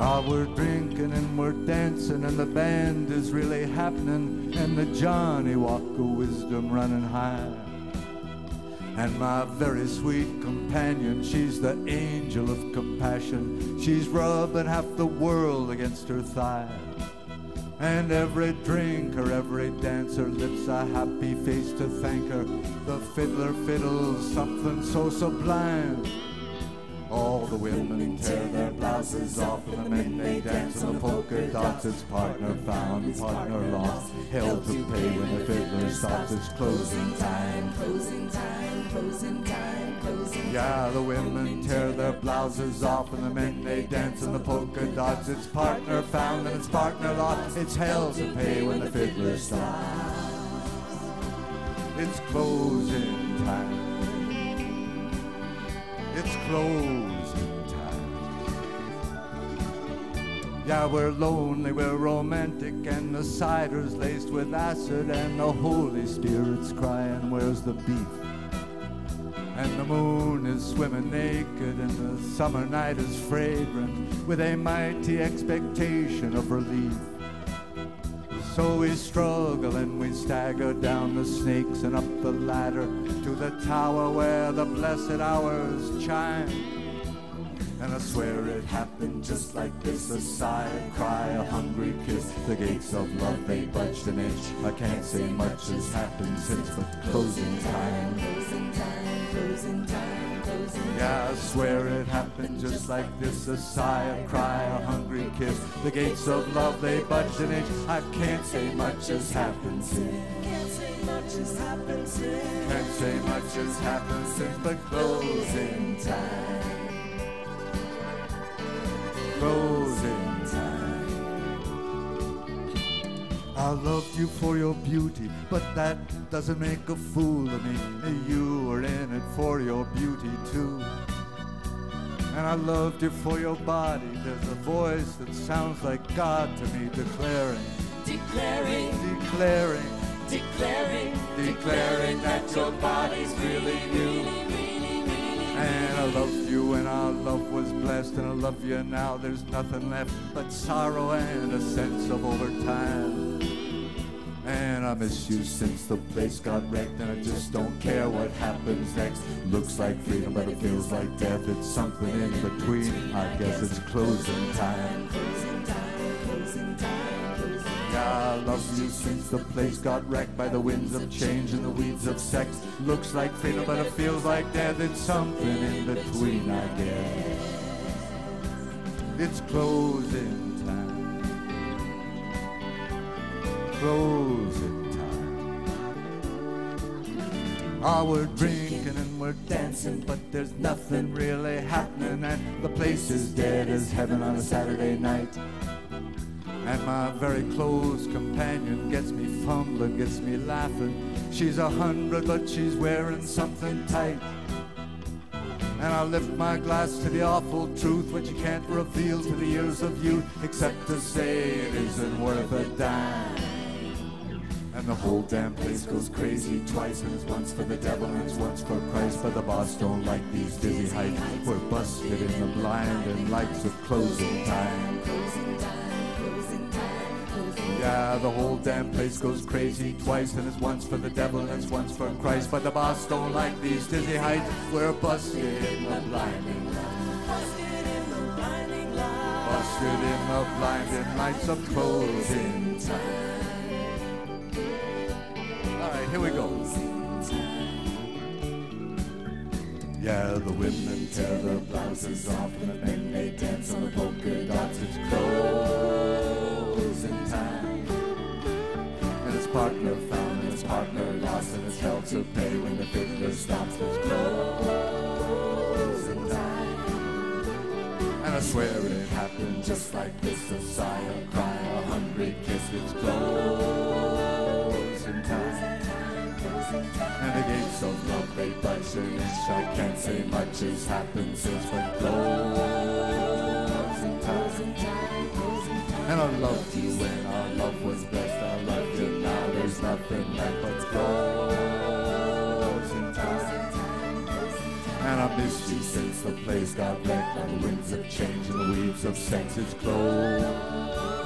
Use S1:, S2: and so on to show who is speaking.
S1: Ah, we're drinking and we're dancing and the band is really happening and the Johnny Walker wisdom running high. And my very sweet companion, she's the angel of compassion. She's rubbing half the world against her thigh. And every drinker, every dancer lifts a happy face to thank her. The fiddler fiddles something so sublime. All the women tear their blouses off, and the men they dance on the polka dots. It's partner found, partner lost. Hell to pay when the fiddler stops. It's closing time,
S2: Closing time, closing time, closing
S1: yeah, the women tear their blouses off and the men they dance in the polka dots. It's partner found and it's partner lost. It's hell to pay when the fiddler stops. It's closing time. It's closing time. Yeah, we're lonely, we're romantic, and the cider's laced with acid, and the Holy Spirit's crying, Where's the beef? And the moon is swimming naked, and the summer night is fragrant with a mighty expectation of relief. So we struggle and we stagger down the snakes and up the ladder to the tower where the blessed hours chime. And I swear it happened just like this a sigh, a cry, a hungry kiss. The gates of love they budged an inch. I can't say much has happened since, time.
S2: Closing time,
S1: swear it happened just like this a sigh, a cry, a hungry kiss. The gates of love they budged an inch. I can't say much has happened since.
S2: Can't say much has happened since.
S1: Can't say much has happened since, but closing time. Closing time. I loved you for your beauty, but that doesn't make a fool of me. You were in it for your beauty too. And I loved you for your body. There's a voice that sounds like God to me, declaring,
S2: Declaring,
S1: declaring,
S2: declaring,
S1: declaring that your body's really you. And I loved you when our love was blessed, and I love you now. There's nothing left but sorrow and a sense of overtime. And I miss you since the place got wrecked, and I just don't care what happens next. Looks like freedom, but it feels like death. It's something in between. I guess it's closing time. I love you since the place got wrecked by the winds of change and the weeds of sex. Looks like freedom, but it feels like death. It's something in between, I guess. It's closing time. Closing time. Ah, we're drinking and we're dancing, but there's nothing really happening, and the place is dead as heaven on a Saturday night. And my very close companion gets me fumbling, gets me laughing. She's a hundred, but she's wearing something tight. And I lift my glass to the awful truth, which you can't reveal to the ears of youth, except to say it isn't worth a dime. And the whole damn place goes crazy twice, and it's once for the devil and it's once for Christ. But the boss don't like these dizzy heights. We're busted in the blind and lights of closing time. Yeah, the whole damn place goes crazy twice, and it's once for the devil and it's once for Christ. But the boss don't like these dizzy heights. We're busted in the blinding lights.
S2: Busted in the blinding.
S1: Busted in the blinding lights of closing time. Here we go. Yeah, the women tear their blouses off and the men they dance on the polka dots. It's closing time. And his partner found and his partner lost and his hell to pay when the fiddler stops. It's closing time. And I swear it happened just like this A sigh, a cry, a hungry kiss It's closing time And the gates of love, they budge I can't say much has happened since But closing time. And I loved you when our love was best I love you now, there's nothing left but closing time. And I missed you since the place got wrecked by the winds of change and the weeds of sex is closed.